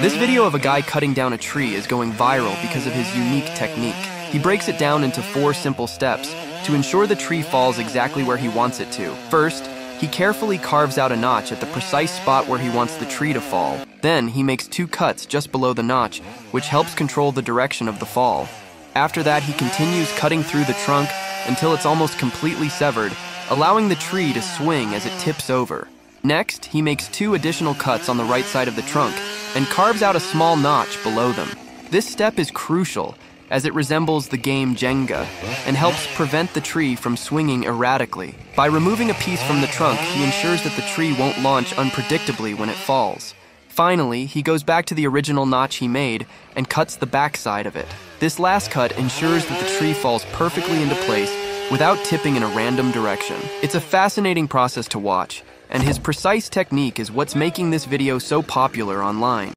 This video of a guy cutting down a tree is going viral because of his unique technique. He breaks it down into four simple steps to ensure the tree falls exactly where he wants it to. First, he carefully carves out a notch at the precise spot where he wants the tree to fall. Then, he makes two cuts just below the notch, which helps control the direction of the fall. After that, he continues cutting through the trunk until it's almost completely severed, allowing the tree to swing as it tips over. Next, he makes two additional cuts on the right side of the trunk and carves out a small notch below them. This step is crucial as it resembles the game Jenga and helps prevent the tree from swinging erratically. By removing a piece from the trunk, he ensures that the tree won't launch unpredictably when it falls. Finally, he goes back to the original notch he made and cuts the back side of it. This last cut ensures that the tree falls perfectly into place without tipping in a random direction. It's a fascinating process to watch, and his precise technique is what's making this video so popular online.